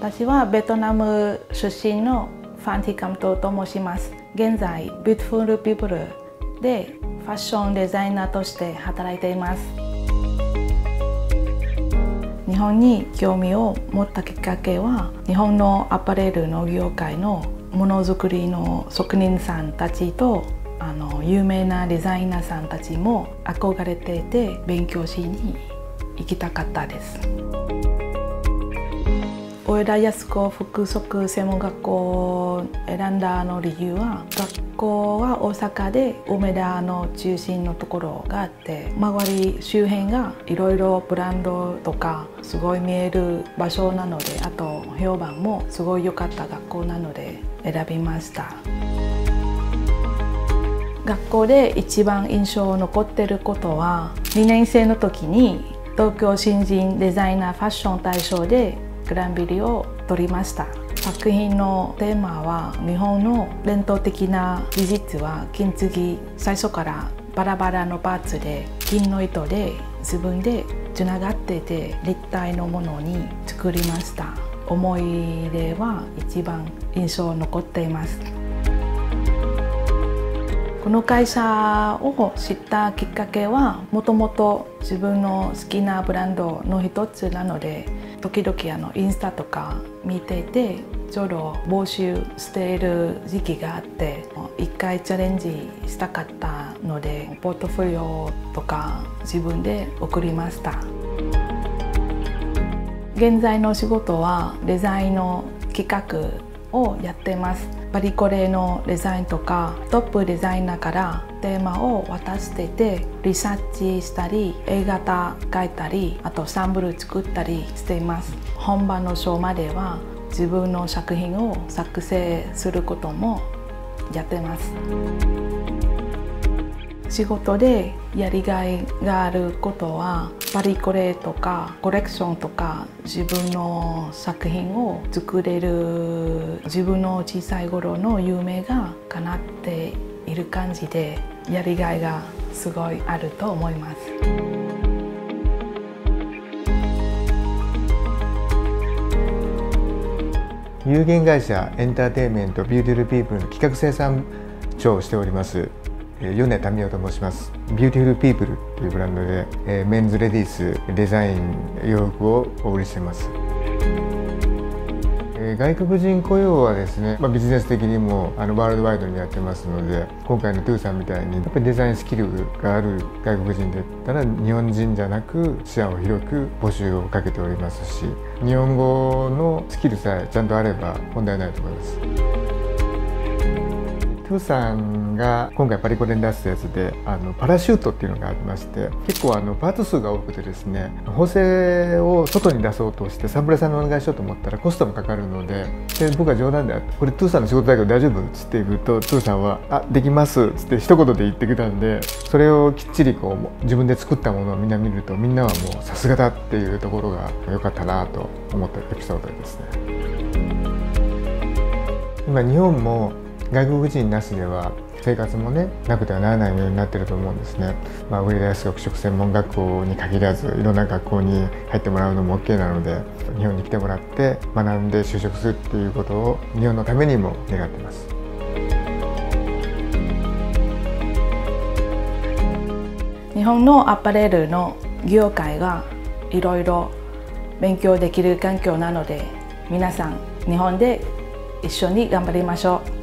私はベトナム出身のファンティカムトと申します現在 beautiful people でファッションデザイナーとして働いています日本に興味を持ったきっかけは日本のアパレルの業界のものづくりの職人さんたちとあの有名なデザイナーさんたちも憧れていて勉強しに行きたかったです。上田靖子附属専門学校を選んだの理由は学校は大阪で梅田の中心のところがあって周り周辺がいろいろブランドとかすごい見える場所なのであと評判もすごい良かった学校なので選びました。学校で一番印象残ってることは2年生の時に東京新人デザイナーファッション大賞でグランビリを取りました。作品のテーマは日本の伝統的な技術は金継ぎ最初からバラバラのパーツで金の糸で自分でつながってて立体のものに作りました。思い出は一番印象残っています。この会社を知ったきっかけはもともと自分の好きなブランドの一つなので時々あのインスタとか見ていてちょうど募集している時期があって一回チャレンジしたかったのでポートフォリオとか自分で送りました。現在の仕事はデザインの企画をやってます。バリコレのデザインとかトップデザイナーからテーマを渡しててリサーチしたり A 型書いたりあとサンプル作ったりしています。本番のショーまでは自分の作品を作成することもやってます。仕事でやりがいがあることはパリコレとかコレクションとか自分の作品を作れる自分の小さい頃の夢が叶っている感じでやりがいがすごいあると思います。有限会社 entertainment beautiful people の企画生産長をしております米民生と申します beautiful people というブランドで、えメンズレディースデザイン洋服をお売りしています、え外国人雇用はですね、まあ、ビジネス的にもあのワールドワイドにやってますので今回のトゥーさんみたいにやっぱりデザインスキルがある外国人だったら日本人じゃなく視野を広く募集をかけておりますし日本語のスキルさえちゃんとあれば問題ないと思います。トゥーさんが今回パリコレに出すやつであのパラシュートっていうのがありまして結構あのパーツ数が多くてですね縫製を外に出そうとしてサンプレさんにお願いしようと思ったらコストもかかるのでで僕は冗談で「これトゥーさんの仕事だけど大丈夫?」っつって言うとトゥーさんは「あできます」っつって一言で言ってきたんでそれをきっちりこう自分で作ったものをみんな見るとみんなはもうさすがだっていうところが良かったなと思ったエピソードですね。今日本も外国人なしでは生活もねなくてはならないようになってると思うんですね、まあ、上田安学食専門学校に限らずいろんな学校に入ってもらうのも OK なので日本に来てもらって学んで就職するっていうことを日本のためにも願ってます日本のアパレルの業界がいろいろ勉強できる環境なので皆さん日本で一緒に頑張りましょう。